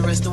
dangerous.